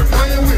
the